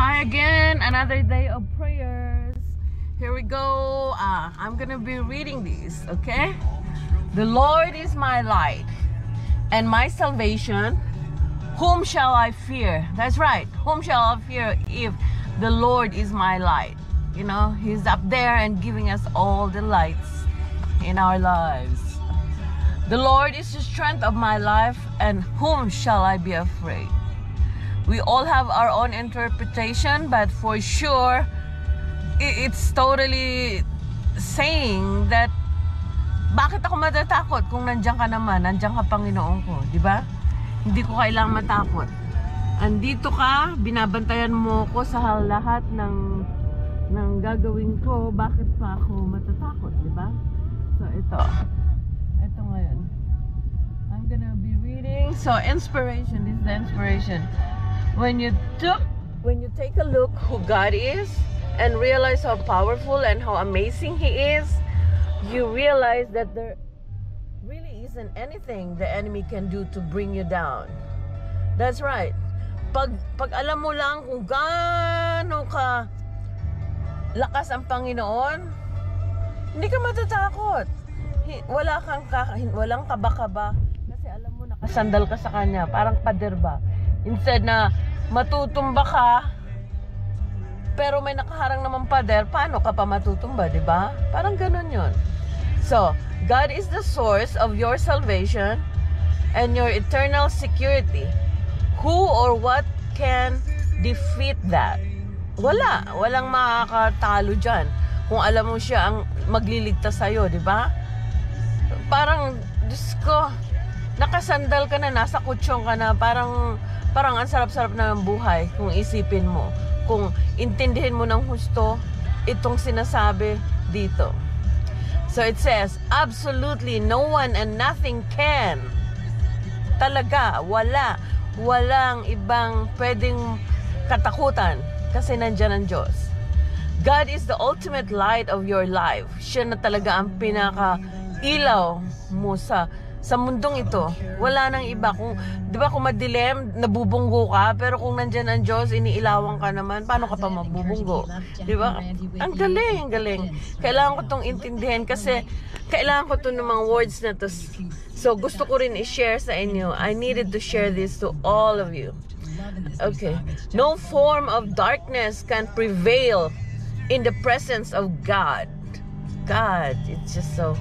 Hi again, another day of prayers. Here we go. Uh, I'm gonna be reading these, okay? The Lord is my light and my salvation. Whom shall I fear? That's right. Whom shall I fear if the Lord is my light? You know, He's up there and giving us all the lights in our lives. The Lord is the strength of my life, and whom shall I be afraid? We all have our own interpretation, but for sure, it's totally saying that bakit ako matatakot kung nandiyan ka naman, nandiyan ka Panginoon ko, di ba? Hindi ko kailangang matakot. Andito ka, binabantayan mo ko sa lahat ng ng gagawin ko, bakit pa ako matatakot, di ba? So ito. Ito ngayon. I'm gonna be reading. So inspiration, this is the inspiration. When you took when you take a look who God is and realize how powerful and how amazing he is, you realize that there really isn't anything the enemy can do to bring you down. That's right. Pag pag alam mo lang kung gaano ka lakas ang Panginoon, hindi ka matatakot. Wala kang ka, walang kaba-kaba kasi alam mo nakasandal ka sa kanya, parang pader ba. Instead na matutumba ka pero may nakaharang naman pader, paano ka pa matutumba, 'di ba? Parang ganun 'yon. So, God is the source of your salvation and your eternal security. Who or what can defeat that? Wala. Walang makakatalo dyan. Kung alam mo siya ang magliligtas sa'yo, di ba? Parang, Diyos ko, nakasandal ka na, nasa kutsyon ka na, parang, parang ang sarap-sarap na ng buhay kung isipin mo. Kung intindihin mo ng husto, itong sinasabi dito. So it says, absolutely no one and nothing can. Talaga, wala. Walang ibang pwedeng katakutan kasi nandyan ang Diyos. God is the ultimate light of your life. Siya na talaga ang pinaka ilaw mo sa sa mundong ito. Wala nang iba. Kung, di ba kung madilim, nabubunggo ka, pero kung nandyan ang Diyos, iniilawan ka naman, paano ka pa mabubunggo? Di ba? Ang galing, ang galing. Kailangan ko itong intindihin kasi kailangan ko itong mga words na to. So, gusto ko rin i-share sa inyo. I needed to share this to all of you. Okay. No form of darkness can prevail in the presence of God. God, it's just so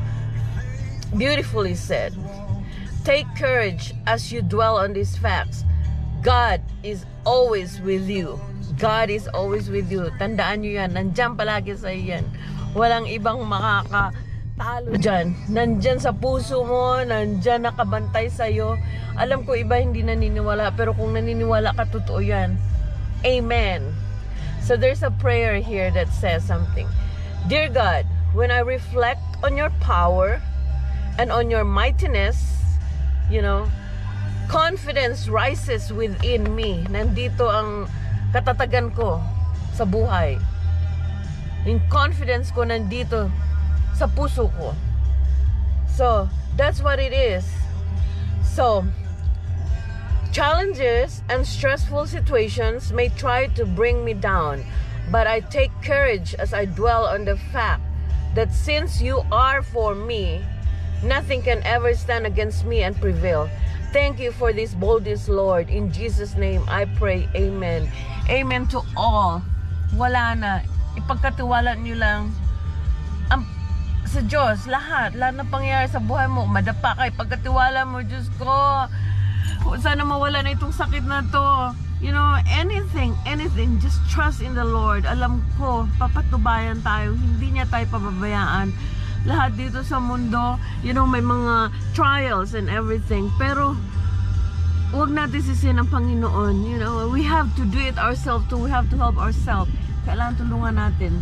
beautifully said. Take courage as you dwell on these facts. God is always with you. God is always with you. Tandaan nyo yan. Nandyan palagi sa yan. Walang ibang makakatalo dyan. Nandyan sa puso mo. Nandyan nakabantay sa'yo. Alam ko iba hindi naniniwala. Pero kung naniniwala ka, totoo yan. Amen. So there's a prayer here that says something. Dear God, when I reflect on your power and on your mightiness, you know, confidence rises within me. Nandito ang katatagan ko sa buhay. Yung confidence ko nandito sa puso ko. So, that's what it is. So, challenges and stressful situations may try to bring me down, but I take courage as I dwell on the fact that since you are for me, Nothing can ever stand against me and prevail. Thank you for this boldness, Lord. In Jesus' name, I pray. Amen. Amen to all. Wala na. Ipagkatiwala nyo lang ang, sa Diyos, lahat. Lahat na pangyayari sa buhay mo. Madapa ka. Ipagkatiwala mo, Diyos ko. Sana mawala na itong sakit na to. You know, anything, anything, just trust in the Lord. Alam ko, papatubayan tayo. Hindi niya tayo pababayaan lahat dito sa mundo, you know, may mga trials and everything. Pero, huwag natin sisihin ang Panginoon. You know, we have to do it ourselves too. We have to help ourselves. Kailangan tulungan natin.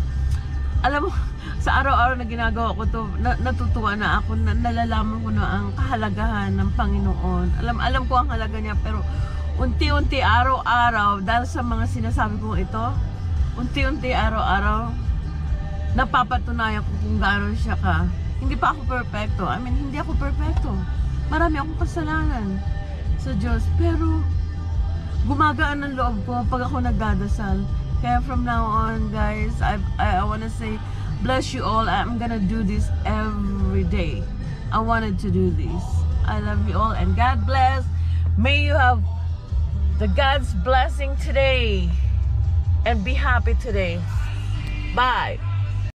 Alam mo, sa araw-araw na ginagawa ko to, na, natutuwa na ako, na, nalalaman ko na ang kahalagahan ng Panginoon. Alam, alam ko ang halaga niya, pero unti-unti, araw-araw, dahil sa mga sinasabi kong ito, unti-unti, araw-araw, napapatunayan ko kung gaano siya ka. Hindi pa ako perfecto. I mean, hindi ako perfecto. Marami akong kasalanan sa Diyos. Pero, gumagaan ang loob ko pag ako nagdadasal. Kaya from now on, guys, I, I, I want to say, bless you all. I'm gonna do this every day. I wanted to do this. I love you all and God bless. May you have the God's blessing today and be happy today. Bye.